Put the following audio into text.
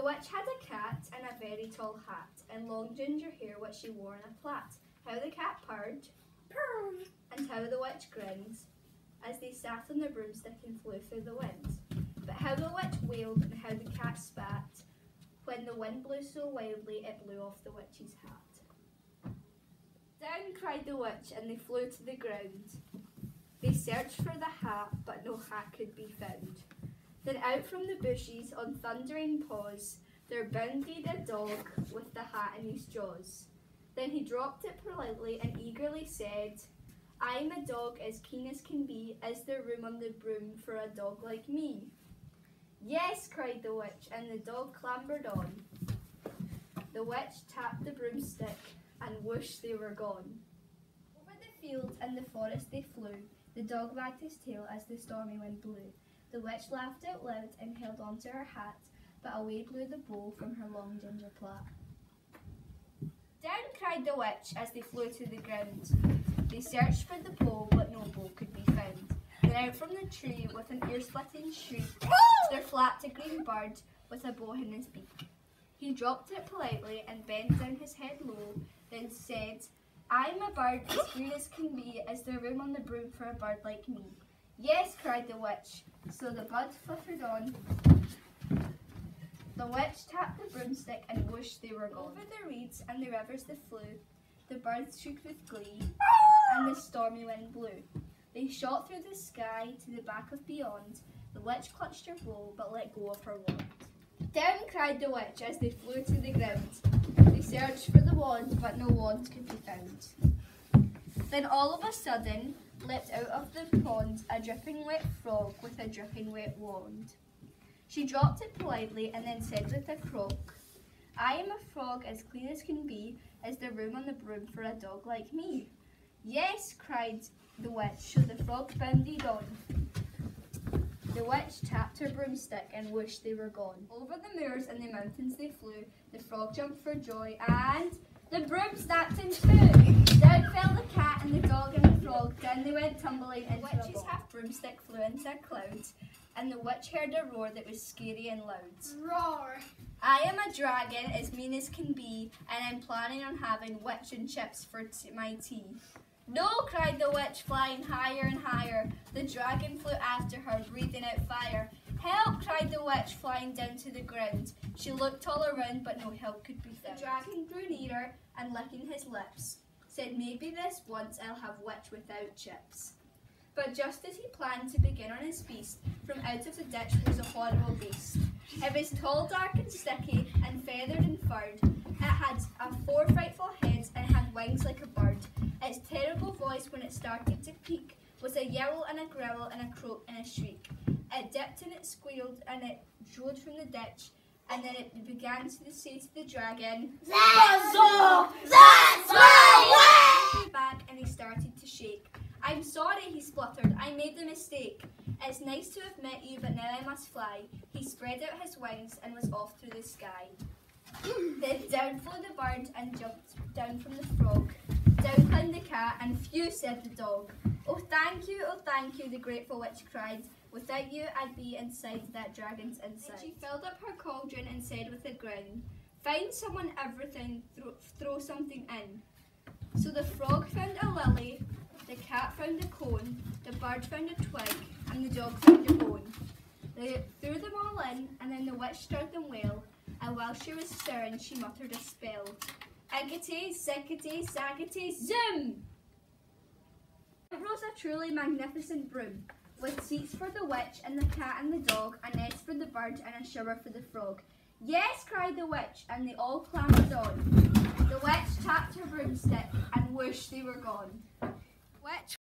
The witch had a cat and a very tall hat, and long ginger hair which she wore in a plait. How the cat purred, purr, and how the witch grinned, as they sat on the broomstick and flew through the wind. But how the witch wailed and how the cat spat, when the wind blew so wildly it blew off the witch's hat. Down cried the witch, and they flew to the ground. They searched for the hat, but no hat could be found. Then out from the bushes, on thundering paws, there bounded a dog with the hat in his jaws. Then he dropped it politely and eagerly said, I'm a dog as keen as can be. Is there room on the broom for a dog like me? Yes, cried the witch, and the dog clambered on. The witch tapped the broomstick, and whoosh they were gone. Over the field and the forest they flew. The dog wagged his tail as the stormy wind blew. The witch laughed out loud and held on to her hat, but away blew the bow from her long ginger plait. Down cried the witch as they flew to the ground. They searched for the bow, but no bow could be found. Then out from the tree, with an ear-splitting shriek, there flapped a green bird with a bow in his beak. He dropped it politely and bent down his head low, then said, I'm a bird as green as can be. Is there room on the broom for a bird like me? Yes, cried the witch. So the bud fluttered on. The witch tapped the broomstick and whoosh they were gone. Over the reeds and the rivers they flew. The birds shrieked with glee, and the stormy wind blew. They shot through the sky to the back of beyond. The witch clutched her bow, but let go of her wand. Down cried the witch as they flew to the ground. They searched for the wand, but no wand could be found. Then all of a sudden, leapt out of the pond a dripping wet frog with a dripping wet wand. She dropped it politely and then said with a croak, I am a frog as clean as can be. Is there room on the broom for a dog like me? Yes, cried the witch, so the frog bounded on. The witch tapped her broomstick and wished they were gone. Over the moors and the mountains they flew. The frog jumped for joy and the broom snapped in two. Down fell the cat and the dog and the frog. Down they went tumbling into the witch's half broomstick flew into a cloud. And the witch heard a roar that was scary and loud. Roar. I am a dragon as mean as can be, and I'm planning on having witch and chips for my tea. No, cried the witch, flying higher and higher. The dragon flew after her, breathing out fire. Help, cried the witch, flying down to the ground. She looked all around, but no help could be found. The dragon grew nearer, and licking his lips, said, Maybe this once I'll have witch without chips. But just as he planned to begin on his feast, from out of the ditch rose a horrible beast. It was tall, dark, and sticky, and feathered and furred. It had a four frightful heads, and had wings like a bird. Its terrible voice, when it started to peak, was a yell and a growl and a croak and a shriek. It dipped and it squealed, and it drove from the ditch, and then it began to say to the dragon, That's all. That's I'm sorry, he spluttered. I made a mistake. It's nice to have met you, but now I must fly. He spread out his wings and was off through the sky. then down flew the bird and jumped down from the frog. Down climbed the cat, and phew, said the dog. Oh, thank you, oh, thank you, the grateful witch cried. Without you, I'd be inside that dragon's inside. Then she filled up her cauldron and said with a grin, Find someone everything, throw, throw something in. So the frog found a lily, the cat found a cone, the bird found a twig, and the dog found a bone. They threw them all in, and then the witch stirred them well, and while she was stirring, she muttered a spell. Eggity, sickety, saggity, zoom! It rose a truly magnificent broom, with seats for the witch and the cat and the dog, a nest for the bird, and a shower for the frog. Yes, cried the witch, and they all clambered on. The witch tapped her broomstick, and whoosh, they were gone. Witch